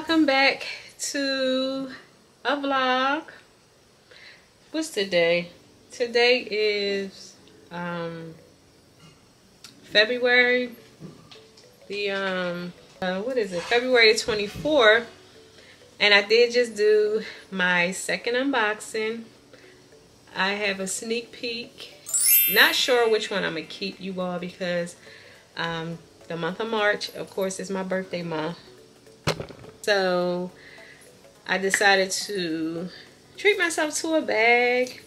welcome back to a vlog. What's today? Today is um february the um uh, what is it? February 24th and i did just do my second unboxing. I have a sneak peek. Not sure which one i'm gonna keep you all because um the month of march of course is my birthday month so I decided to treat myself to a bag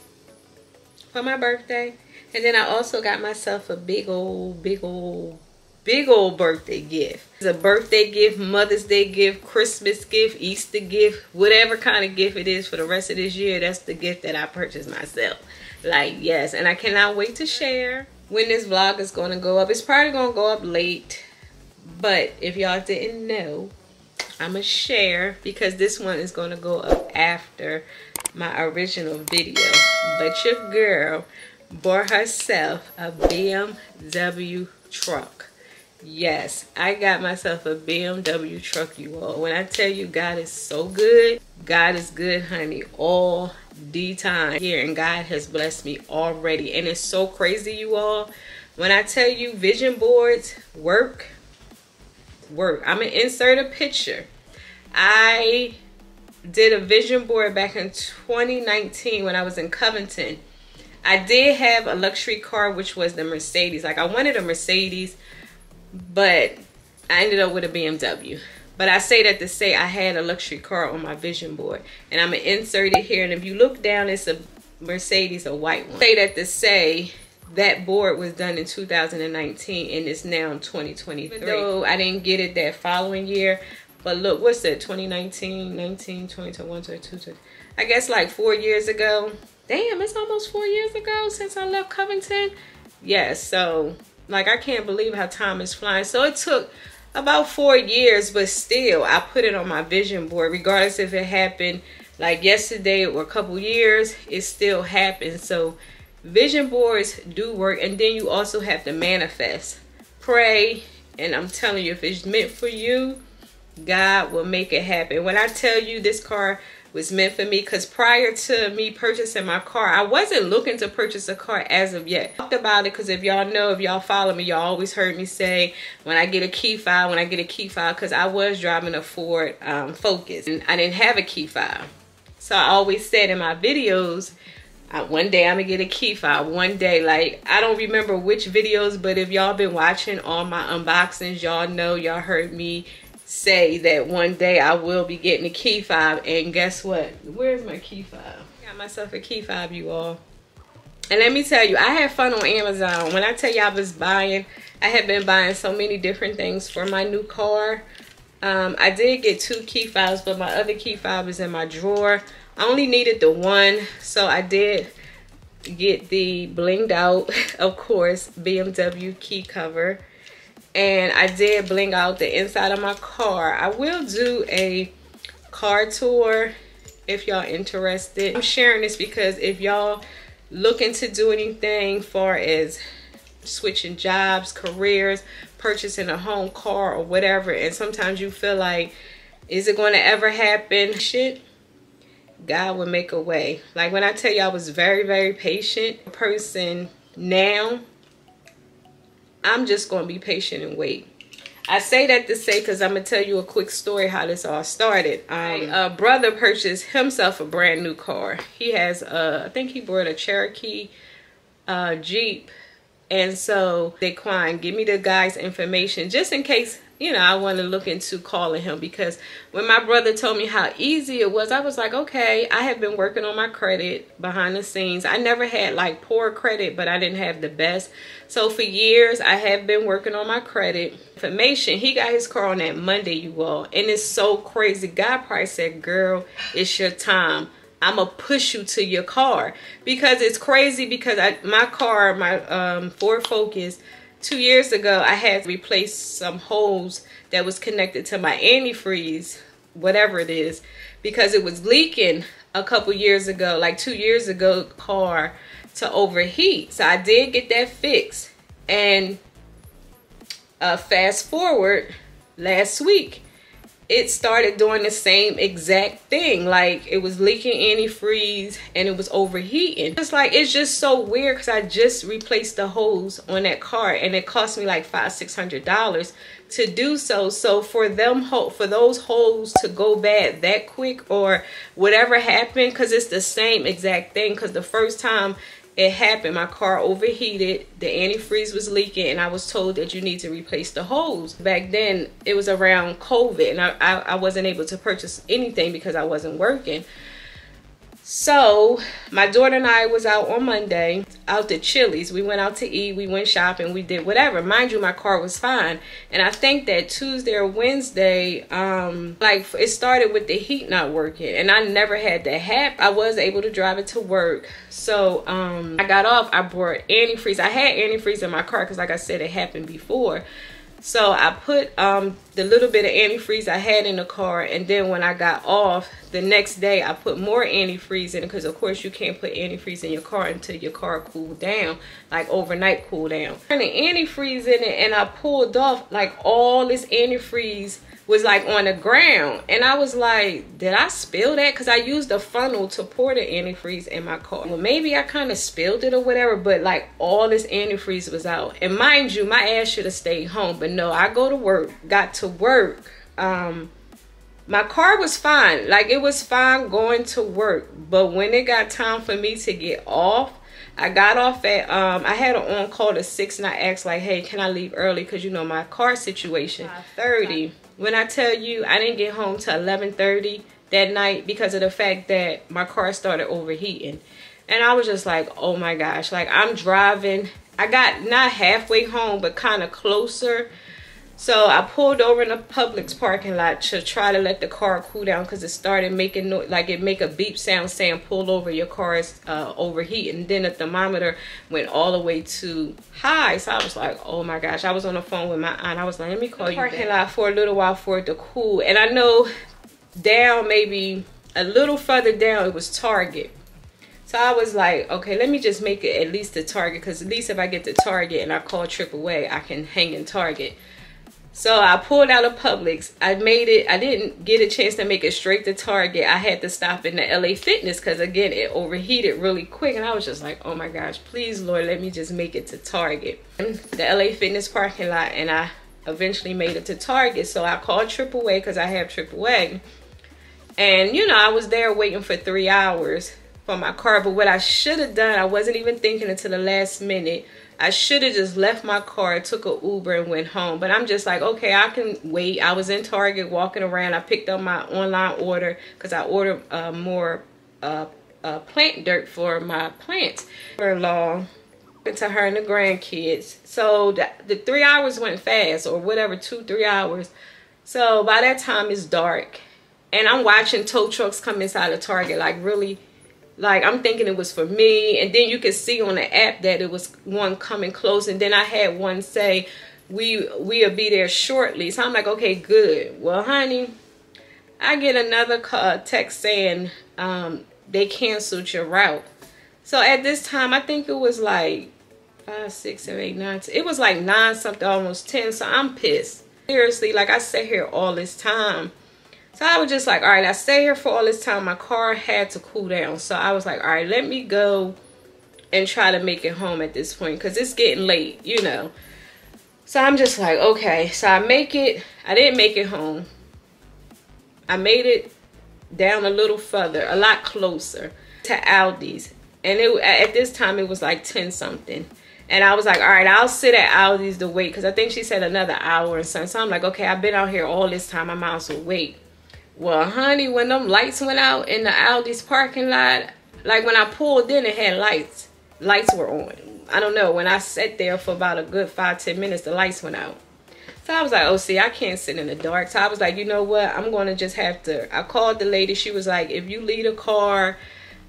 for my birthday. And then I also got myself a big old, big old, big old birthday gift. It's a birthday gift, Mother's Day gift, Christmas gift, Easter gift, whatever kind of gift it is for the rest of this year. That's the gift that I purchased myself. Like, yes. And I cannot wait to share when this vlog is going to go up. It's probably going to go up late. But if y'all didn't know, I'm gonna share because this one is gonna go up after my original video. But your girl bought herself a BMW truck. Yes, I got myself a BMW truck, you all. When I tell you God is so good, God is good, honey, all the time here. And God has blessed me already. And it's so crazy, you all. When I tell you vision boards work, work. I'm going to insert a picture I did a vision board back in 2019 when I was in Covington. I did have a luxury car, which was the Mercedes. Like I wanted a Mercedes, but I ended up with a BMW. But I say that to say I had a luxury car on my vision board. And I'm going to insert it here. And if you look down, it's a Mercedes, a white one. I say that to say that board was done in 2019 and it's now 2023. Even though I didn't get it that following year, but look, what's that? 2019, 19, 2021, 22, I guess like four years ago. Damn, it's almost four years ago since I left Covington. Yes, yeah, so like I can't believe how time is flying. So it took about four years, but still I put it on my vision board, regardless if it happened like yesterday or a couple years, it still happened. So vision boards do work. And then you also have to manifest, pray. And I'm telling you, if it's meant for you, God will make it happen. When I tell you this car was meant for me, because prior to me purchasing my car, I wasn't looking to purchase a car as of yet. I talked about it because if y'all know, if y'all follow me, y'all always heard me say, when I get a key fob, when I get a key fob, because I was driving a Ford um, Focus and I didn't have a key fob. So I always said in my videos, uh, one day I'm gonna get a key fob. One day, like I don't remember which videos, but if y'all been watching all my unboxings, y'all know y'all heard me say that one day I will be getting a key fob. And guess what? Where's my key fob? I got myself a key fob, you all. And let me tell you, I had fun on Amazon. When I tell you I was buying, I have been buying so many different things for my new car. Um, I did get two key fobs, but my other key fob is in my drawer. I only needed the one, so I did get the blinged out, of course, BMW key cover and I did bling out the inside of my car. I will do a car tour if y'all interested. I'm sharing this because if y'all looking to do anything far as switching jobs, careers, purchasing a home car or whatever, and sometimes you feel like, is it going to ever happen? Shit, God will make a way. Like when I tell you I was very, very patient person now I'm just going to be patient and wait. I say that to say because I'm going to tell you a quick story how this all started. Um, a brother purchased himself a brand new car. He has, a, I think he bought a Cherokee uh, Jeep. And so they Daquan, give me the guy's information just in case you know, I want to look into calling him because when my brother told me how easy it was, I was like, okay, I have been working on my credit behind the scenes. I never had like poor credit, but I didn't have the best. So for years, I have been working on my credit information. He got his car on that Monday, you all. And it's so crazy. God probably said, girl, it's your time. I'm gonna push you to your car because it's crazy because I my car, my um, Ford Focus, two years ago, I had to replace some holes that was connected to my antifreeze, whatever it is, because it was leaking a couple years ago, like two years ago, car to overheat. So I did get that fixed. And uh, fast forward last week, it started doing the same exact thing. Like it was leaking antifreeze and it was overheating. It's like it's just so weird because I just replaced the hose on that car and it cost me like five six hundred dollars to do so. So for them for those holes to go bad that quick or whatever happened, because it's the same exact thing. Because the first time it happened. My car overheated, the antifreeze was leaking, and I was told that you need to replace the hose. Back then, it was around COVID, and I, I, I wasn't able to purchase anything because I wasn't working. So my daughter and I was out on Monday out to Chili's. We went out to eat, we went shopping, we did whatever. Mind you, my car was fine. And I think that Tuesday or Wednesday, um, like it started with the heat not working. And I never had that happen. I was able to drive it to work. So um, I got off, I brought antifreeze. I had antifreeze in my car because like I said, it happened before. So I put um, the little bit of antifreeze I had in the car, and then when I got off the next day, I put more antifreeze in because, of course, you can't put antifreeze in your car until your car cooled down, like overnight cool down. And the antifreeze in it, and I pulled off like all this antifreeze was like on the ground. And I was like, did I spill that? Because I used a funnel to pour the antifreeze in my car. Well, maybe I kind of spilled it or whatever, but like all this antifreeze was out. And mind you, my ass should have stayed home. But no, I go to work, got to work. Um, my car was fine. Like it was fine going to work. But when it got time for me to get off, I got off at um I had an on call to six and I asked like, hey, can I leave early? Cause you know my car situation. 30 when I tell you I didn't get home till 11:30 that night because of the fact that my car started overheating. And I was just like, "Oh my gosh, like I'm driving. I got not halfway home, but kind of closer." So I pulled over in the Publix parking lot to try to let the car cool down because it started making no like it make a beep sound saying pull over your car is uh, overheating. And then the thermometer went all the way to high. So I was like, oh my gosh. I was on the phone with my aunt. I was like, let me call you parking lot for a little while for it to cool. And I know down maybe a little further down it was Target. So I was like, okay, let me just make it at least to Target because at least if I get to Target and I call AAA, I can hang in Target. So I pulled out of Publix. I made it. I didn't get a chance to make it straight to Target. I had to stop in the LA Fitness because again it overheated really quick, and I was just like, "Oh my gosh, please Lord, let me just make it to Target." The LA Fitness parking lot, and I eventually made it to Target. So I called AAA because I have AAA, and you know I was there waiting for three hours for my car. But what I should have done, I wasn't even thinking until the last minute I should have just left my car, took a Uber, and went home. But I'm just like, okay, I can wait. I was in Target walking around. I picked up my online order because I ordered uh, more uh, uh, plant dirt for my plants. For long to her and the grandkids. So the, the three hours went fast, or whatever, two, three hours. So by that time, it's dark. And I'm watching tow trucks come inside of Target, like really like I'm thinking it was for me. And then you could see on the app that it was one coming close. And then I had one say we we'll be there shortly. So I'm like okay good. Well honey I get another call, text saying um, they canceled your route. So at this time I think it was like five six seven eight nine it was like nine something almost ten. So I'm pissed. Seriously like I sat here all this time so I was just like, all right, I stay here for all this time. My car had to cool down. So I was like, all right, let me go and try to make it home at this point because it's getting late, you know. So I'm just like, okay. So I make it. I didn't make it home. I made it down a little further, a lot closer to Aldi's. And it at this time, it was like 10 something. And I was like, all right, I'll sit at Aldi's to wait because I think she said another hour or something. So I'm like, okay, I've been out here all this time. I might as well wait. Well, honey, when them lights went out in the Aldi's parking lot, like when I pulled in, it had lights. Lights were on. I don't know. When I sat there for about a good five, ten minutes, the lights went out. So I was like, oh, see, I can't sit in the dark. So I was like, you know what? I'm going to just have to. I called the lady. She was like, if you leave a car,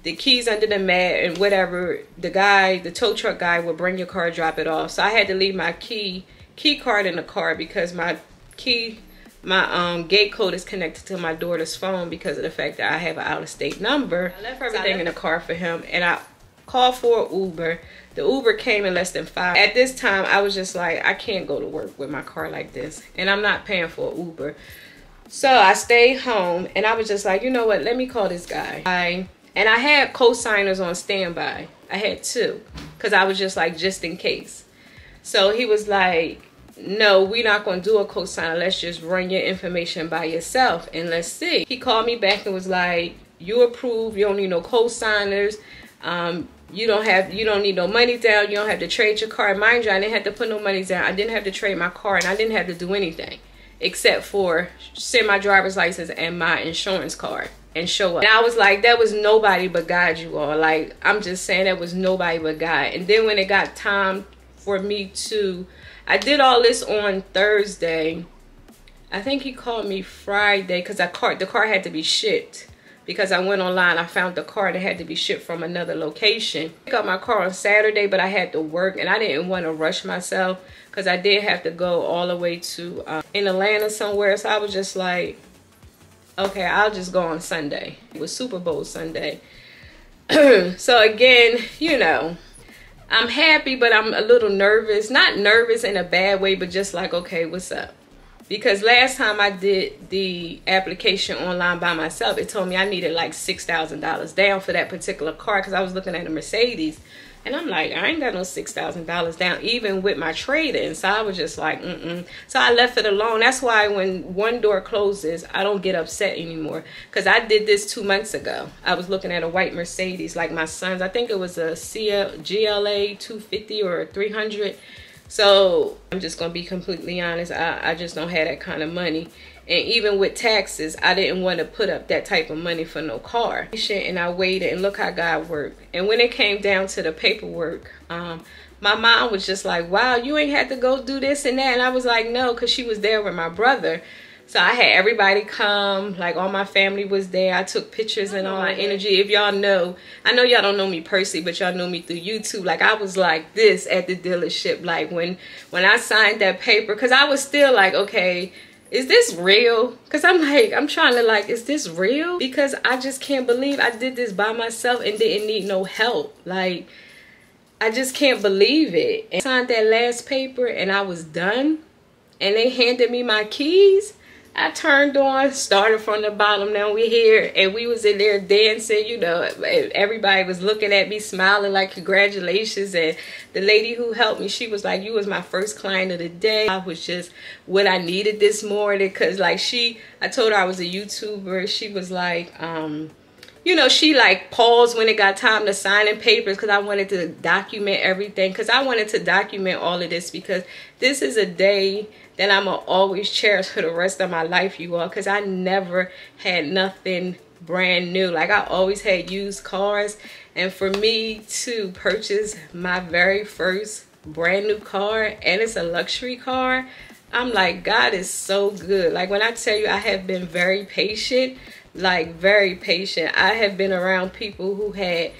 the keys under the mat and whatever, the guy, the tow truck guy will bring your car, drop it off. So I had to leave my key, key card in the car because my key my um, gate code is connected to my daughter's phone because of the fact that I have an out-of-state number. I left everything in the car for him, and I called for Uber. The Uber came in less than five. At this time, I was just like, I can't go to work with my car like this, and I'm not paying for Uber. So I stayed home and I was just like, you know what, let me call this guy. I, and I had co-signers on standby. I had two because I was just like, just in case. So he was like, no, we're not going to do a co-signer. Let's just run your information by yourself and let's see. He called me back and was like, you approve. You don't need no co-signers. Um, you don't have you don't need no money down you don't have to trade your car mind you i didn't have to put no money down i didn't have to trade my car and i didn't have to do anything except for send my driver's license and my insurance card and show up and i was like that was nobody but god you all like i'm just saying that was nobody but god and then when it got time for me to i did all this on thursday i think he called me friday because i car the car had to be shipped because I went online. I found the car that had to be shipped from another location. I got my car on Saturday, but I had to work and I didn't want to rush myself because I did have to go all the way to uh, in Atlanta somewhere. So I was just like, okay, I'll just go on Sunday. It was Super Bowl Sunday. so again, you know, I'm happy, but I'm a little nervous. Not nervous in a bad way, but just like, okay, what's up? because last time I did the application online by myself, it told me I needed like $6,000 down for that particular car because I was looking at a Mercedes. And I'm like, I ain't got no $6,000 down, even with my trade-in. So I was just like, mm-mm. So I left it alone. That's why when one door closes, I don't get upset anymore. Because I did this two months ago. I was looking at a white Mercedes like my son's. I think it was a CL, GLA 250 or 300 so I'm just gonna be completely honest. I, I just don't have that kind of money. And even with taxes, I didn't want to put up that type of money for no car. And I waited and look how God worked. And when it came down to the paperwork, um, my mom was just like, wow, you ain't had to go do this and that. And I was like, no, because she was there with my brother. So I had everybody come, like all my family was there. I took pictures and all my energy. If y'all know, I know y'all don't know me personally, but y'all know me through YouTube. Like I was like this at the dealership. Like when when I signed that paper, because I was still like, okay, is this real? Because I'm like, I'm trying to like, is this real? Because I just can't believe I did this by myself and didn't need no help. Like, I just can't believe it. I signed that last paper and I was done. And they handed me my keys. I turned on, started from the bottom. Now we're here, and we was in there dancing. You know, everybody was looking at me, smiling like congratulations. And the lady who helped me, she was like, "You was my first client of the day." I was just what I needed this morning because, like, she, I told her I was a YouTuber. She was like, um, you know, she like paused when it got time to sign in papers because I wanted to document everything because I wanted to document all of this because this is a day that I'm going to always cherish for the rest of my life, you all, because I never had nothing brand new. Like I always had used cars. And for me to purchase my very first brand new car and it's a luxury car, I'm like, God is so good. Like when I tell you I have been very patient, like very patient. I have been around people who had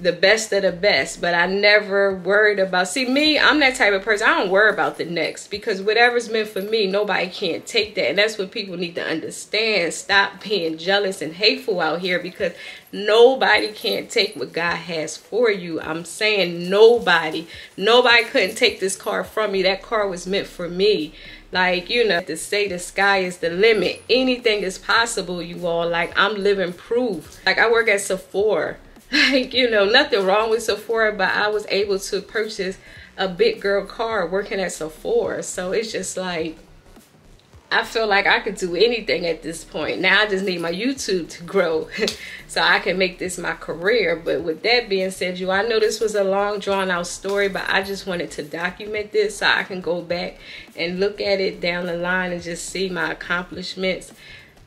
the best of the best, but I never worried about. See, me, I'm that type of person. I don't worry about the next because whatever's meant for me, nobody can't take that. And that's what people need to understand. Stop being jealous and hateful out here because nobody can't take what God has for you. I'm saying nobody. Nobody couldn't take this car from me. That car was meant for me. Like, you know, to say the sky is the limit. Anything is possible, you all. Like, I'm living proof. Like, I work at Sephora like you know nothing wrong with Sephora but I was able to purchase a big girl car working at Sephora. So it's just like I feel like I could do anything at this point. Now I just need my YouTube to grow so I can make this my career. But with that being said you I know this was a long drawn out story but I just wanted to document this so I can go back and look at it down the line and just see my accomplishments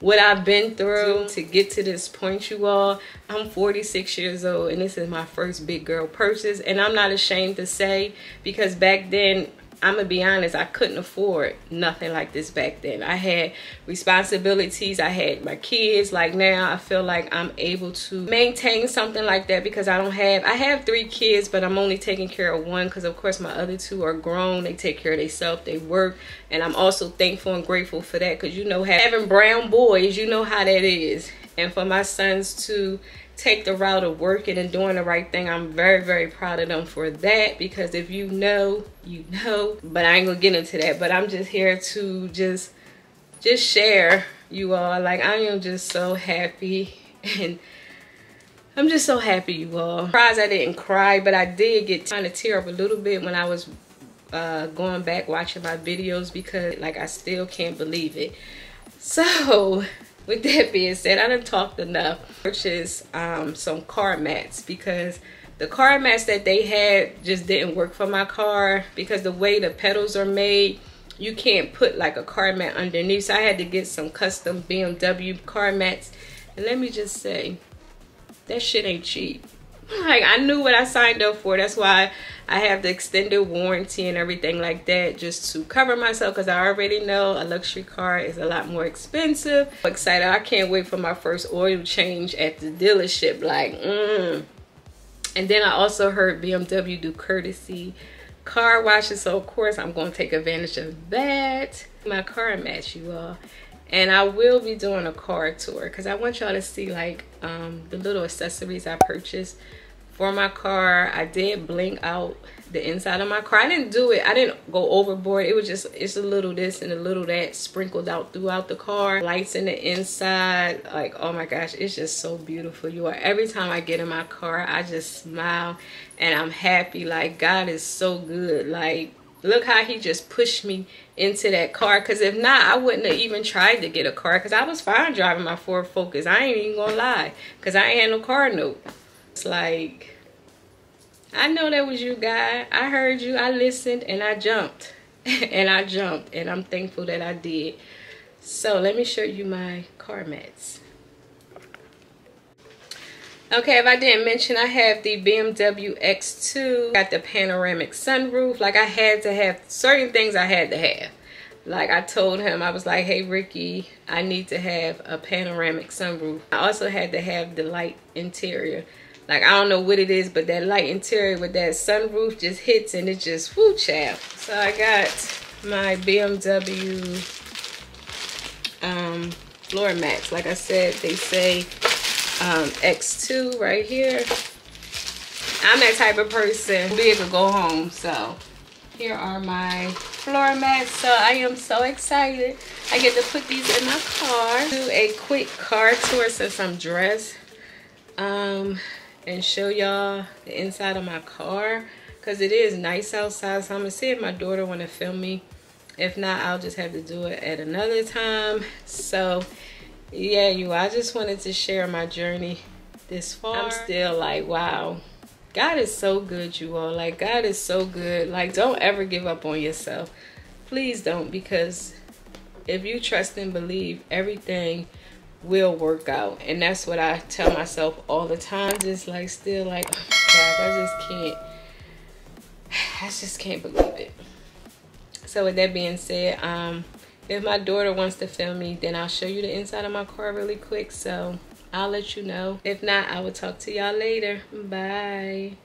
what I've been through to get to this point, you all. I'm 46 years old and this is my first big girl purchase. And I'm not ashamed to say because back then I'm gonna be honest, I couldn't afford nothing like this back then. I had responsibilities, I had my kids. Like now, I feel like I'm able to maintain something like that because I don't have, I have three kids, but I'm only taking care of one because, of course, my other two are grown. They take care of themselves, they work, and I'm also thankful and grateful for that because you know, having brown boys, you know how that is. And for my sons to take the route of working and doing the right thing. I'm very, very proud of them for that because if you know, you know. But I ain't gonna get into that. But I'm just here to just just share you all. Like I am just so happy and I'm just so happy you all. Surprised I didn't cry, but I did get kind of tear up a little bit when I was uh, going back watching my videos because like I still can't believe it. So with that being said, I done talked enough. Purchase um, some car mats because the car mats that they had just didn't work for my car because the way the pedals are made, you can't put like a car mat underneath. So I had to get some custom BMW car mats. And let me just say, that shit ain't cheap. Like I knew what I signed up for. That's why I have the extended warranty and everything like that just to cover myself because I already know a luxury car is a lot more expensive. I'm excited. I can't wait for my first oil change at the dealership. Like, mm. And then I also heard BMW do courtesy car washes. So of course I'm going to take advantage of that. My car match you all and I will be doing a car tour because I want y'all to see like um, the little accessories I purchased for my car. I did blink out the inside of my car. I didn't do it. I didn't go overboard. It was just, it's a little this and a little that sprinkled out throughout the car. Lights in the inside. Like, oh my gosh, it's just so beautiful. You are, every time I get in my car, I just smile and I'm happy. Like, God is so good. Like, look how he just pushed me into that car because if not i wouldn't have even tried to get a car because i was fine driving my ford focus i ain't even gonna lie because i ain't had no car note it's like i know that was you guy i heard you i listened and i jumped and i jumped and i'm thankful that i did so let me show you my car mats Okay, if I didn't mention, I have the BMW X2. Got the panoramic sunroof. Like, I had to have certain things I had to have. Like, I told him, I was like, hey, Ricky, I need to have a panoramic sunroof. I also had to have the light interior. Like, I don't know what it is, but that light interior with that sunroof just hits and it just, whoo, chap. So, I got my BMW um, floor mats. Like I said, they say um, X2 right here. I'm that type of person, or go home. So here are my floor mats. So I am so excited. I get to put these in my car. Do a quick car tour since I'm dressed. Um, and show y'all the inside of my car. Because it is nice outside. So I'm to see if my daughter want to film me. If not, I'll just have to do it at another time. So yeah, you, I just wanted to share my journey this far. I'm still like, wow. God is so good, you all. Like, God is so good. Like, don't ever give up on yourself. Please don't, because if you trust and believe, everything will work out. And that's what I tell myself all the time. Just like, still like, oh I just can't. I just can't believe it. So with that being said, um, if my daughter wants to film me, then I'll show you the inside of my car really quick. So I'll let you know. If not, I will talk to y'all later. Bye.